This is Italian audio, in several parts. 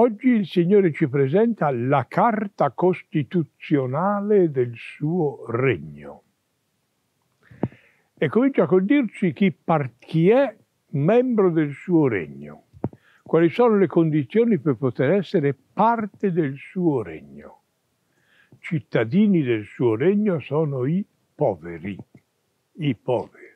Oggi il Signore ci presenta la carta costituzionale del suo regno e comincia col dirci chi, chi è membro del suo regno, quali sono le condizioni per poter essere parte del suo regno. Cittadini del suo regno sono i poveri, i poveri.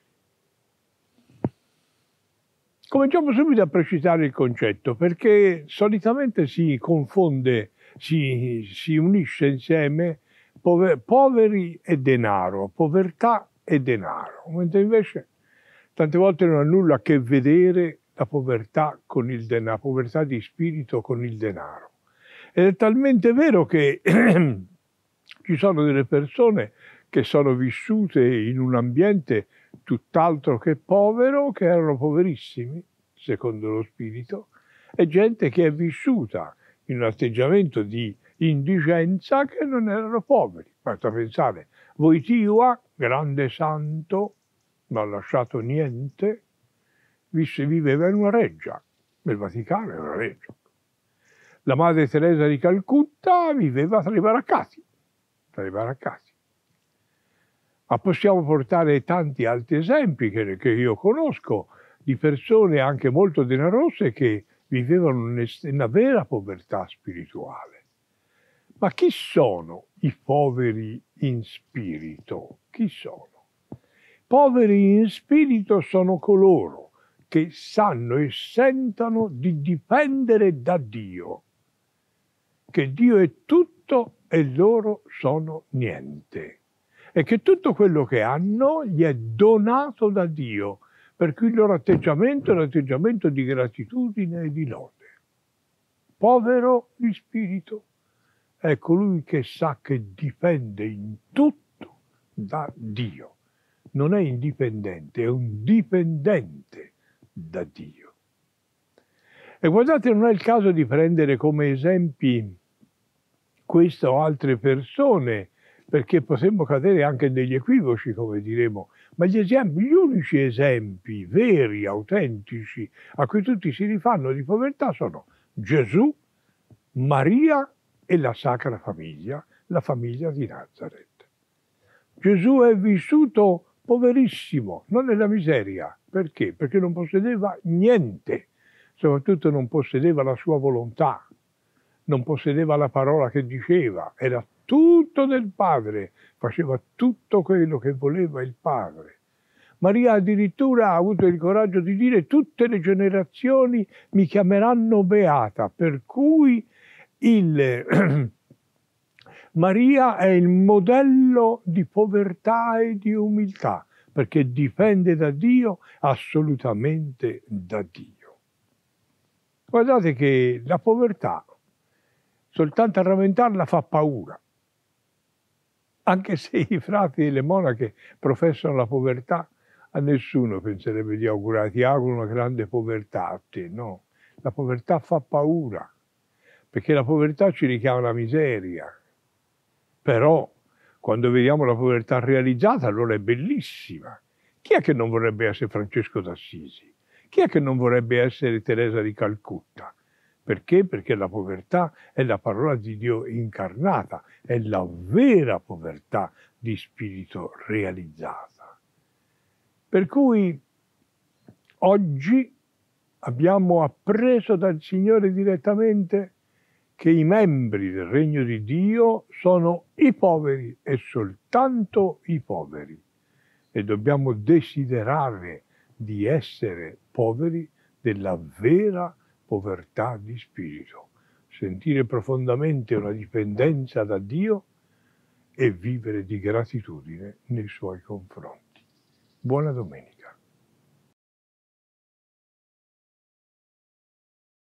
Cominciamo subito a precisare il concetto perché solitamente si confonde, si, si unisce insieme poveri e denaro, povertà e denaro, mentre invece tante volte non ha nulla a che vedere la povertà con il denaro, la povertà di spirito con il denaro. Ed è talmente vero che ci sono delle persone che sono vissute in un ambiente tutt'altro che povero, che erano poverissimi, secondo lo spirito, e gente che è vissuta in un atteggiamento di indigenza che non erano poveri. Basta pensare, Voitiva, grande santo, non ha lasciato niente, viveva in una reggia, nel Vaticano è una reggia. La madre Teresa di Calcutta viveva tra i baraccati, tra i baraccati. Ma possiamo portare tanti altri esempi che, che io conosco di persone anche molto denerose che vivevano una vera povertà spirituale. Ma chi sono i poveri in spirito? Chi sono? Poveri in spirito sono coloro che sanno e sentono di dipendere da Dio, che Dio è tutto e loro sono niente e che tutto quello che hanno gli è donato da Dio, per cui il loro atteggiamento è un atteggiamento di gratitudine e di lode. Povero di spirito è colui che sa che dipende in tutto da Dio. Non è indipendente, è un dipendente da Dio. E guardate, non è il caso di prendere come esempi questa o altre persone perché potremmo cadere anche negli equivoci, come diremo, ma gli esempi, gli unici esempi veri, autentici, a cui tutti si rifanno di povertà sono Gesù, Maria e la Sacra Famiglia, la famiglia di Nazareth. Gesù è vissuto poverissimo, non nella miseria. Perché? Perché non possedeva niente, soprattutto non possedeva la sua volontà, non possedeva la parola che diceva, era tutto del Padre, faceva tutto quello che voleva il Padre. Maria addirittura ha avuto il coraggio di dire tutte le generazioni mi chiameranno beata, per cui il, Maria è il modello di povertà e di umiltà, perché dipende da Dio, assolutamente da Dio. Guardate che la povertà, soltanto a rammentarla fa paura anche se i frati e le monache professano la povertà, a nessuno penserebbe di augurare, ti auguro una grande povertà a te, no. La povertà fa paura, perché la povertà ci richiama la miseria. Però, quando vediamo la povertà realizzata, allora è bellissima. Chi è che non vorrebbe essere Francesco d'Assisi? Chi è che non vorrebbe essere Teresa di Calcutta? Perché? Perché la povertà è la parola di Dio incarnata, è la vera povertà di spirito realizzata. Per cui oggi abbiamo appreso dal Signore direttamente che i membri del regno di Dio sono i poveri e soltanto i poveri e dobbiamo desiderare di essere poveri della vera povertà povertà di spirito, sentire profondamente una dipendenza da Dio e vivere di gratitudine nei suoi confronti. Buona domenica.